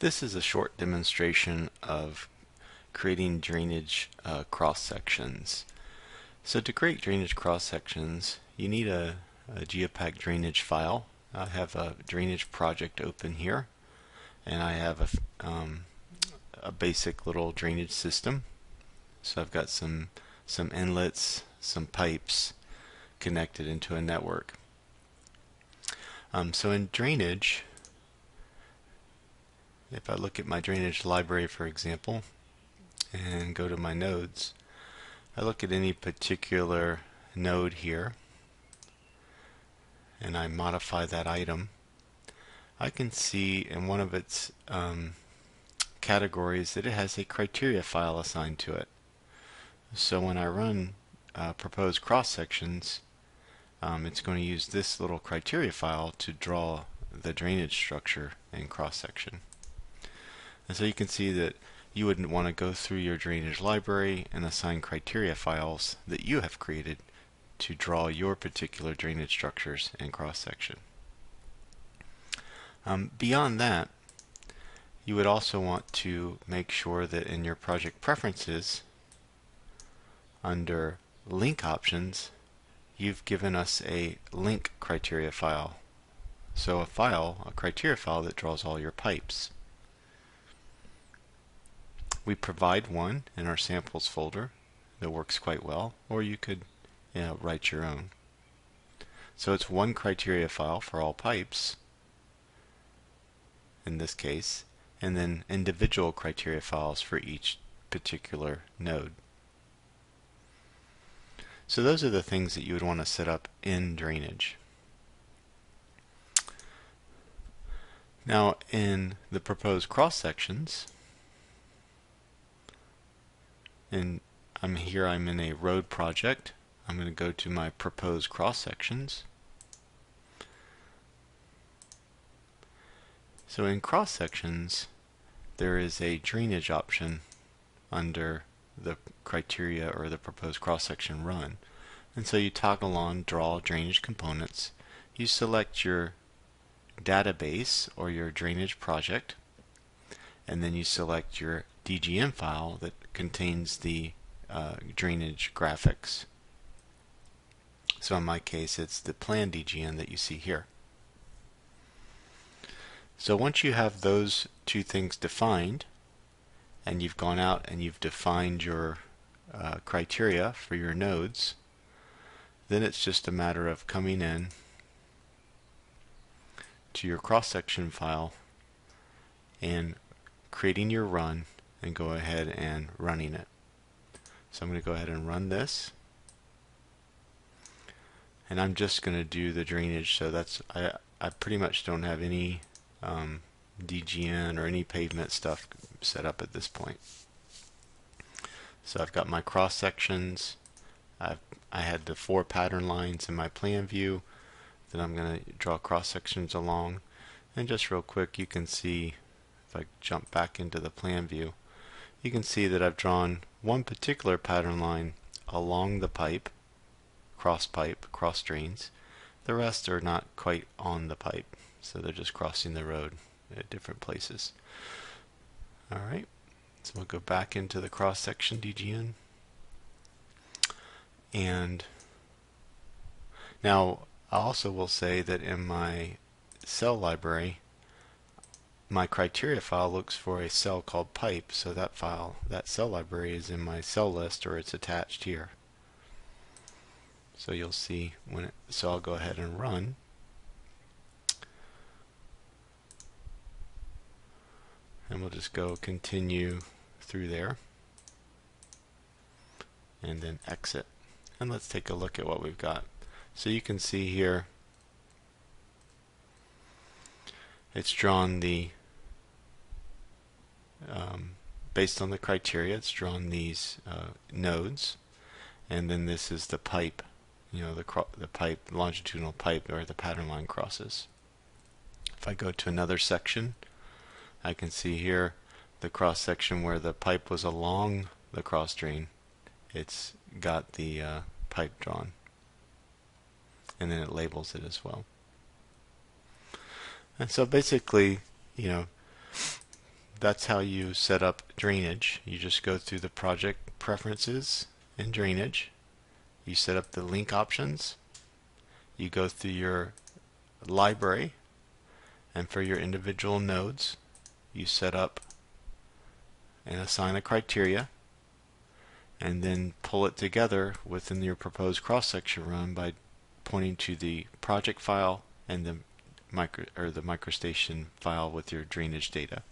This is a short demonstration of creating drainage uh, cross sections. So to create drainage cross sections, you need a, a GEOPAK drainage file. I have a drainage project open here, and I have a, um, a basic little drainage system. So I've got some some inlets, some pipes connected into a network. Um, so in drainage, if I look at my drainage library, for example, and go to my nodes, I look at any particular node here, and I modify that item, I can see in one of its um, categories that it has a criteria file assigned to it. So when I run uh, proposed cross sections, um, it's going to use this little criteria file to draw the drainage structure and cross section. And so you can see that you wouldn't want to go through your drainage library and assign criteria files that you have created to draw your particular drainage structures and cross section. Um, beyond that, you would also want to make sure that in your project preferences, under link options, you've given us a link criteria file. So a file, a criteria file that draws all your pipes. We provide one in our samples folder that works quite well, or you could you know, write your own. So it's one criteria file for all pipes, in this case, and then individual criteria files for each particular node. So those are the things that you would want to set up in drainage. Now in the proposed cross sections, and I'm here I'm in a road project. I'm going to go to my proposed cross sections. So in cross sections there is a drainage option under the criteria or the proposed cross section run. And so you toggle on draw drainage components. You select your database or your drainage project and then you select your DGN file that contains the uh, drainage graphics. So in my case, it's the plan DGN that you see here. So once you have those two things defined, and you've gone out and you've defined your uh, criteria for your nodes, then it's just a matter of coming in to your cross-section file and creating your run and go ahead and running it. So I'm going to go ahead and run this. And I'm just going to do the drainage. So that's I, I pretty much don't have any um, DGN or any pavement stuff set up at this point. So I've got my cross sections. I've, I had the four pattern lines in my plan view that I'm going to draw cross sections along. And just real quick, you can see if I jump back into the plan view, you can see that I've drawn one particular pattern line along the pipe, cross pipe, cross drains. The rest are not quite on the pipe, so they're just crossing the road at different places. Alright, so we'll go back into the cross section DGN. And now I also will say that in my cell library my criteria file looks for a cell called pipe, so that file, that cell library is in my cell list or it's attached here. So you'll see when it, so I'll go ahead and run. And we'll just go continue through there and then exit. And let's take a look at what we've got. So you can see here it's drawn the um, based on the criteria, it's drawn these uh, nodes, and then this is the pipe, you know, the the pipe, longitudinal pipe where the pattern line crosses. If I go to another section, I can see here the cross section where the pipe was along the cross drain. It's got the uh, pipe drawn, and then it labels it as well. And so basically, you know, that's how you set up drainage. You just go through the project preferences and drainage. You set up the link options. You go through your library and for your individual nodes you set up and assign a criteria and then pull it together within your proposed cross-section run by pointing to the project file and the micro or the microstation file with your drainage data.